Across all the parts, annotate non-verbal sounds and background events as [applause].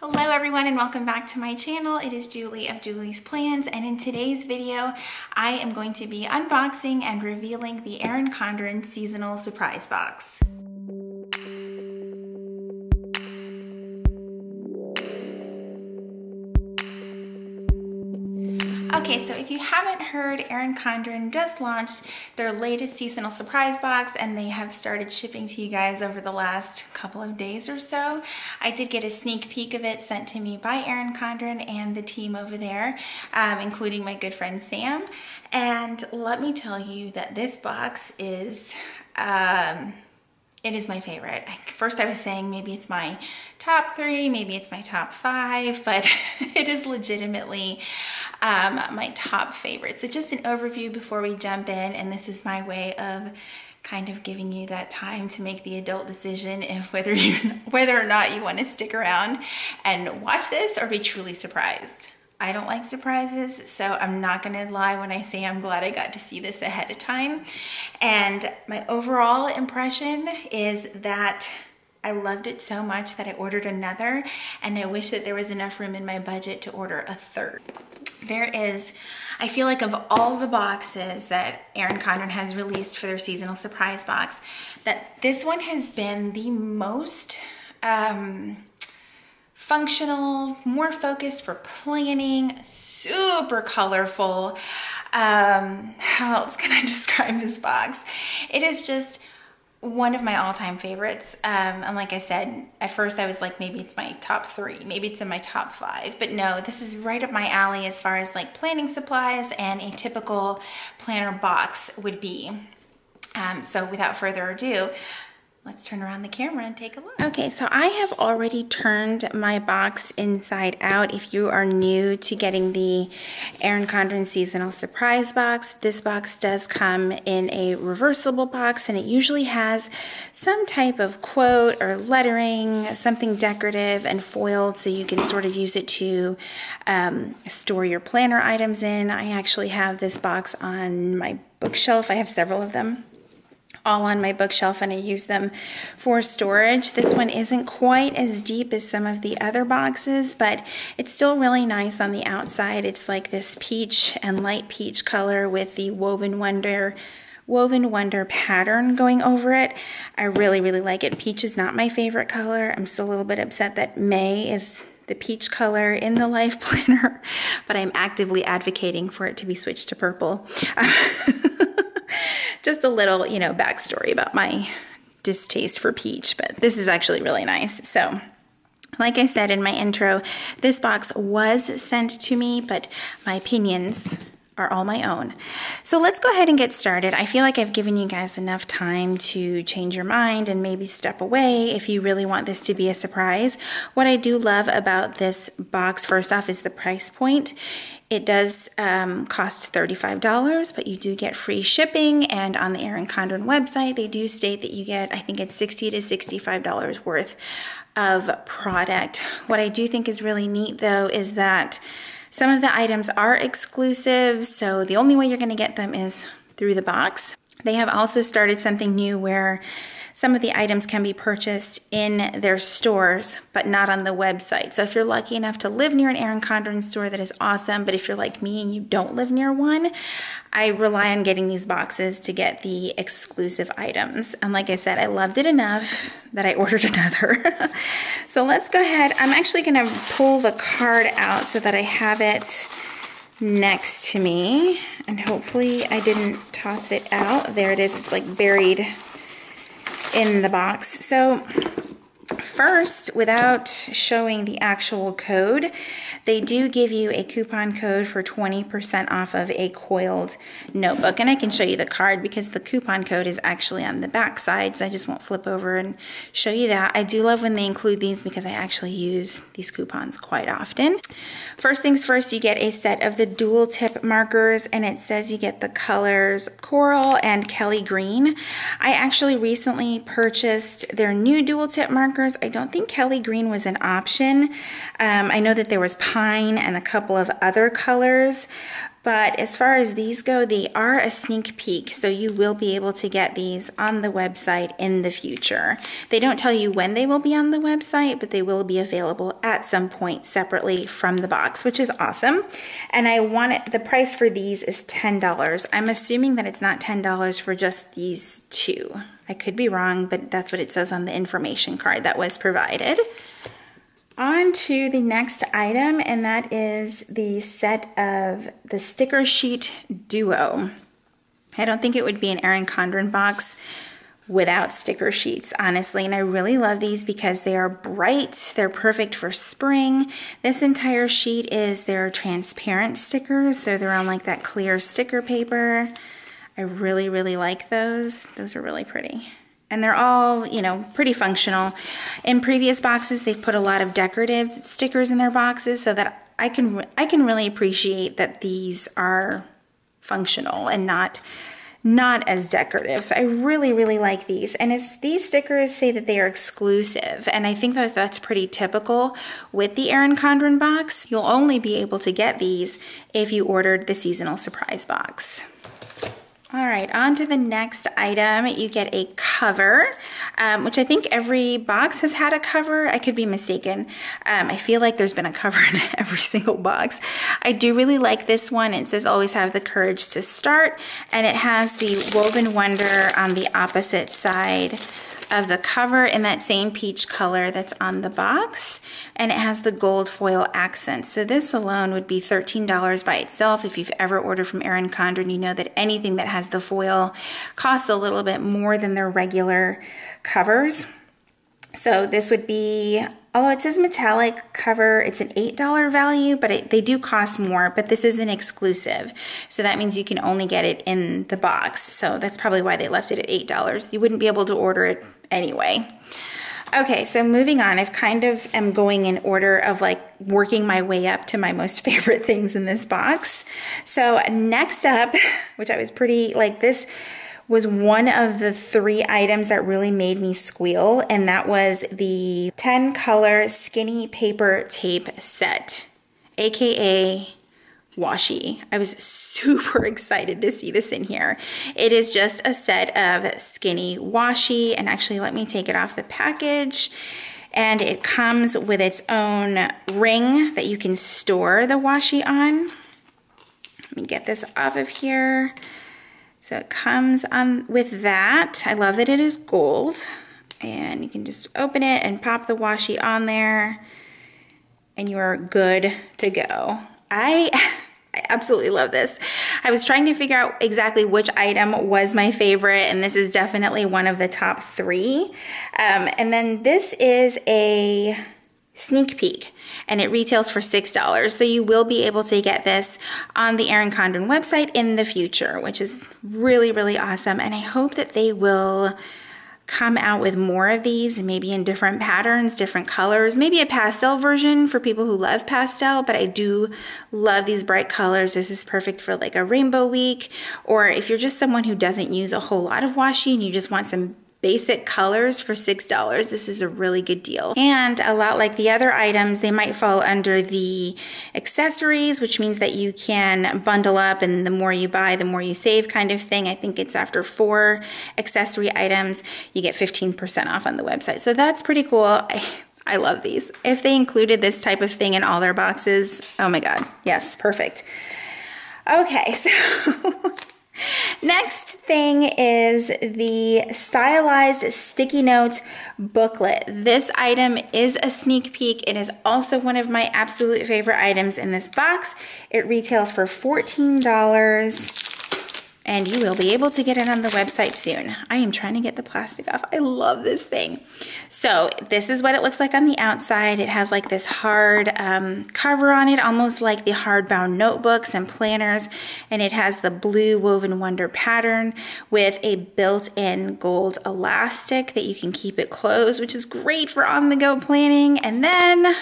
Hello everyone and welcome back to my channel. It is Julie of Julie's Plans and in today's video I am going to be unboxing and revealing the Erin Condren Seasonal Surprise Box. Okay, so if you haven't heard, Erin Condren just launched their latest seasonal surprise box and they have started shipping to you guys over the last couple of days or so. I did get a sneak peek of it sent to me by Erin Condren and the team over there, um, including my good friend Sam. And let me tell you that this box is um, it is my favorite. First I was saying maybe it's my top three, maybe it's my top five, but [laughs] it is legitimately um, my top favorite. So just an overview before we jump in, and this is my way of kind of giving you that time to make the adult decision if whether you [laughs] whether or not you want to stick around and watch this or be truly surprised. I don't like surprises, so I'm not gonna lie when I say I'm glad I got to see this ahead of time. And my overall impression is that I loved it so much that I ordered another and I wish that there was enough room in my budget to order a third. There is, I feel like of all the boxes that Erin Condren has released for their seasonal surprise box, that this one has been the most, um, functional, more focused for planning, super colorful. Um, how else can I [laughs] describe this box? It is just one of my all-time favorites. Um, and like I said, at first I was like, maybe it's my top three, maybe it's in my top five, but no, this is right up my alley as far as like planning supplies and a typical planner box would be. Um, so without further ado, Let's turn around the camera and take a look. Okay, so I have already turned my box inside out. If you are new to getting the Erin Condren Seasonal Surprise Box, this box does come in a reversible box and it usually has some type of quote or lettering, something decorative and foiled so you can sort of use it to um, store your planner items in. I actually have this box on my bookshelf. I have several of them all on my bookshelf and I use them for storage. This one isn't quite as deep as some of the other boxes, but it's still really nice on the outside. It's like this peach and light peach color with the Woven Wonder Woven Wonder pattern going over it. I really, really like it. Peach is not my favorite color. I'm still a little bit upset that May is the peach color in the Life [laughs] Planner, but I'm actively advocating for it to be switched to purple. [laughs] just a little, you know, backstory about my distaste for peach, but this is actually really nice. So like I said in my intro, this box was sent to me, but my opinions are all my own. So let's go ahead and get started. I feel like I've given you guys enough time to change your mind and maybe step away if you really want this to be a surprise. What I do love about this box, first off, is the price point. It does um, cost $35, but you do get free shipping. And on the Erin Condren website, they do state that you get, I think it's 60 to $65 worth of product. What I do think is really neat though is that some of the items are exclusive, so the only way you're gonna get them is through the box. They have also started something new where some of the items can be purchased in their stores, but not on the website. So if you're lucky enough to live near an Erin Condren store, that is awesome. But if you're like me and you don't live near one, I rely on getting these boxes to get the exclusive items. And like I said, I loved it enough that I [laughs] ordered another. [laughs] so let's go ahead. I'm actually gonna pull the card out so that I have it next to me. And hopefully I didn't toss it out. There it is, it's like buried in the box. So First, without showing the actual code, they do give you a coupon code for 20% off of a coiled notebook. And I can show you the card because the coupon code is actually on the back side, so I just won't flip over and show you that. I do love when they include these because I actually use these coupons quite often. First things first, you get a set of the dual tip markers and it says you get the colors Coral and Kelly Green. I actually recently purchased their new dual tip markers. Don't think Kelly Green was an option. Um, I know that there was pine and a couple of other colors, but as far as these go, they are a sneak peek, so you will be able to get these on the website in the future. They don't tell you when they will be on the website, but they will be available at some point separately from the box, which is awesome. And I want it, the price for these is $10. I'm assuming that it's not $10 for just these two. I could be wrong, but that's what it says on the information card that was provided. On to the next item, and that is the set of the sticker sheet duo. I don't think it would be an Erin Condren box without sticker sheets, honestly. And I really love these because they are bright. They're perfect for spring. This entire sheet is their transparent stickers. So they're on like that clear sticker paper. I really, really like those. Those are really pretty and they're all, you know, pretty functional. In previous boxes, they've put a lot of decorative stickers in their boxes so that I can I can really appreciate that these are functional and not not as decorative. So I really, really like these. And as these stickers say that they are exclusive, and I think that that's pretty typical with the Erin Condren box. You'll only be able to get these if you ordered the seasonal surprise box. All right, on to the next item. You get a cover, um, which I think every box has had a cover. I could be mistaken. Um, I feel like there's been a cover in [laughs] every single box. I do really like this one. It says always have the courage to start, and it has the Woven Wonder on the opposite side of the cover in that same peach color that's on the box and it has the gold foil accent. So this alone would be $13 by itself. If you've ever ordered from Erin Condren, you know that anything that has the foil costs a little bit more than their regular covers. So this would be Although it says metallic cover, it's an $8 value, but it, they do cost more, but this is an exclusive. So that means you can only get it in the box. So that's probably why they left it at $8. You wouldn't be able to order it anyway. Okay, so moving on, I've kind of am going in order of like working my way up to my most [laughs] favorite things in this box. So next up, [laughs] which I was pretty like this, was one of the three items that really made me squeal, and that was the 10 color skinny paper tape set, aka washi. I was [laughs] super excited to see this in here. It is just a set of skinny washi, and actually let me take it off the package. And it comes with its own ring that you can store the washi on. Let me get this off of here. So it comes on with that. I love that it is gold. And you can just open it and pop the washi on there and you are good to go. I, [laughs] I absolutely love this. I was trying to figure out exactly which item was my favorite and this is definitely one of the top three. Um, and then this is a sneak peek and it retails for $6. So you will be able to get this on the Erin Condren website in the future, which is really, really awesome. And I hope that they will come out with more of these, maybe in different patterns, different colors, maybe a pastel version for people who love pastel, but I do love these bright colors. This is perfect for like a rainbow week, or if you're just someone who doesn't use a whole lot of washi and you just want some basic colors for $6. This is a really good deal. And a lot like the other items, they might fall under the accessories, which means that you can bundle up and the more you buy, the more you save kind of thing. I think it's after four accessory items, you get 15% off on the website. So that's pretty cool. I, I love these. If they included this type of thing in all their boxes, oh my God, yes, perfect. Okay, [laughs] so Next thing is the stylized sticky notes booklet. This item is a sneak peek. It is also one of my absolute favorite items in this box. It retails for $14 and you will be able to get it on the website soon. I am trying to get the plastic off. I love this thing. So this is what it looks like on the outside. It has like this hard um, cover on it, almost like the hardbound notebooks and planners. And it has the blue Woven Wonder pattern with a built-in gold elastic that you can keep it closed, which is great for on-the-go planning. And then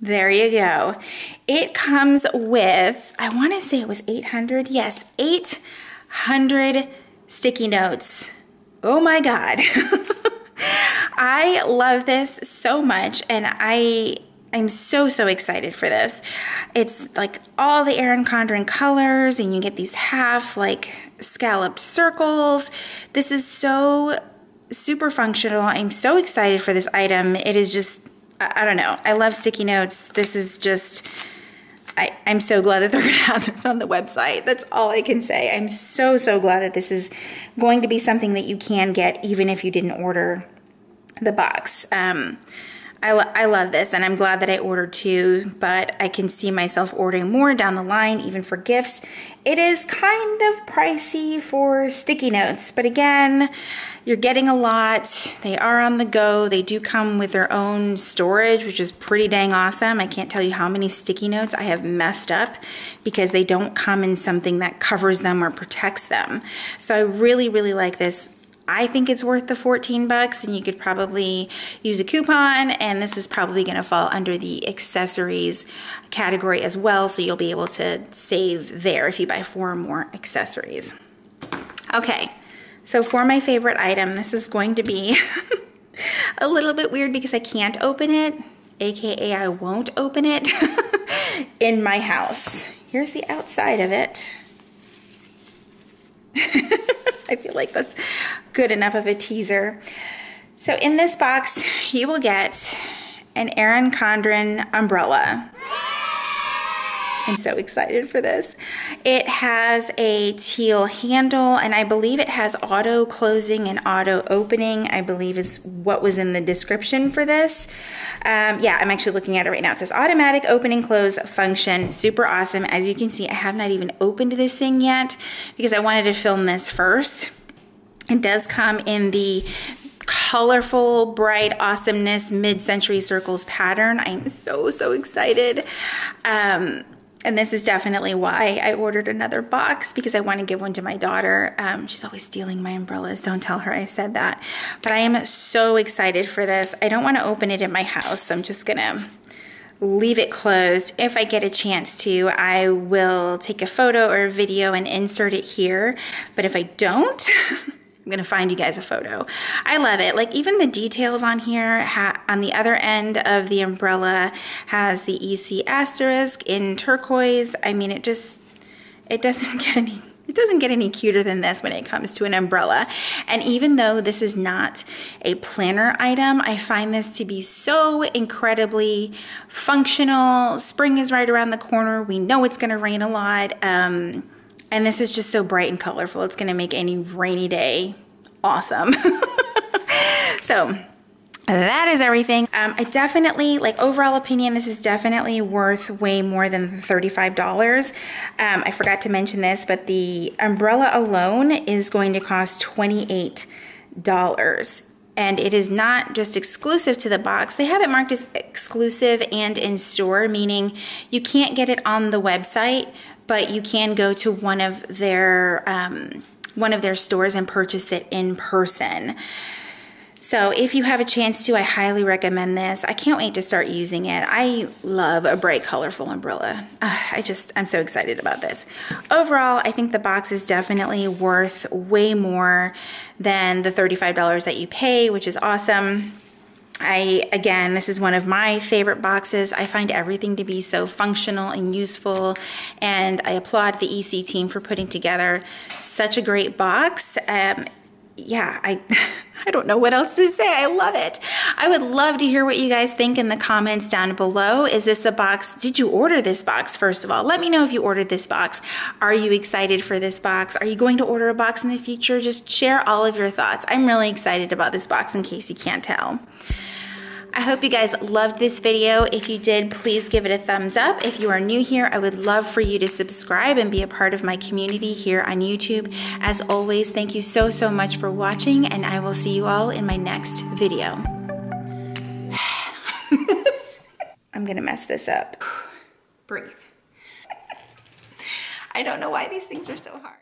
there you go. It comes with, I wanna say it was 800, yes, 800 sticky notes. Oh my God. [laughs] I love this so much and I I'm so, so excited for this. It's like all the Erin Condren colors and you get these half like scalloped circles. This is so super functional. I'm so excited for this item. It is just, I don't know. I love sticky notes. This is just, I, am so glad that they're [laughs] gonna have this on the website. That's all I can say. I'm so, so glad that this is going to be something that you can get even if you didn't order the box. Um, I, lo I love this and I'm glad that I ordered two, but I can see myself ordering more down the line, even for gifts. It is kind of pricey for sticky notes, but again, you're getting a lot. They are on the go. They do come with their own storage, which is pretty dang awesome. I can't tell you how many sticky notes I have messed up because they don't come in something that covers them or protects them. So I really, really like this. I think it's worth the 14 bucks and you could probably use a coupon and this is probably gonna fall under the accessories category as well so you'll be able to save there if you buy four or more accessories. Okay, so for my favorite item, this is going to be [laughs] a little bit weird because I can't open it, AKA I won't open it [laughs] in my house. Here's the outside of it. [laughs] I feel like that's good enough of a teaser. So in this box, you will get an Erin Condren umbrella. I'm so excited for this. It has a teal handle and I believe it has auto closing and auto opening, I believe is what was in the description for this. Um, yeah, I'm actually looking at it right now. It says automatic opening close function, super awesome. As you can see, I have not even opened this thing yet because I wanted to film this first. It does come in the colorful, bright awesomeness mid-century circles pattern. I'm so, so excited. Um, and this is definitely why I ordered another box because I want to give one to my daughter. Um, she's always stealing my umbrellas. Don't tell her I said that. But I am so excited for this. I don't want to open it in my house, so I'm just going to leave it closed. If I get a chance to, I will take a photo or a video and insert it here. But if I don't, [laughs] I'm gonna find you guys a photo. I love it. Like even the details on here, on the other end of the umbrella has the EC asterisk in turquoise. I mean, it just, it doesn't [laughs] get any, it doesn't get any cuter than this when it comes to an umbrella. And even though this is not a planner item, I find this to be so incredibly functional. Spring is right around the corner. We know it's gonna rain a lot. Um, and this is just so bright and colorful. It's gonna make any rainy day awesome. [laughs] so that is everything. Um, I definitely, like overall opinion, this is definitely worth way more than $35. Um, I forgot to mention this, but the umbrella alone is going to cost $28 and it is not just exclusive to the box. They have it marked as exclusive and in store, meaning you can't get it on the website, but you can go to one of their um, one of their stores and purchase it in person. So if you have a chance to, I highly recommend this. I can't wait to start using it. I love a bright, colorful umbrella. Uh, I just, I'm so excited about this. Overall, I think the box is definitely worth way more than the $35 that you pay, which is awesome. I, again, this is one of my favorite boxes. I find everything to be so functional and useful, and I applaud the EC team for putting together such a great box. Um, yeah, I, [laughs] I don't know what else to say. I love it. I would love to hear what you guys think in the comments down below. Is this a box? Did you order this box, first of all? Let me know if you ordered this box. Are you excited for this box? Are you going to order a box in the future? Just share all of your thoughts. I'm really excited about this box in case you can't tell. I hope you guys loved this video. If you did, please give it a thumbs up. If you are new here, I would love for you to subscribe and be a part of my community here on YouTube. As always, thank you so, so much for watching, and I will see you all in my next video. [sighs] I'm gonna mess this up. [sighs] Breathe. [laughs] I don't know why these things are so hard.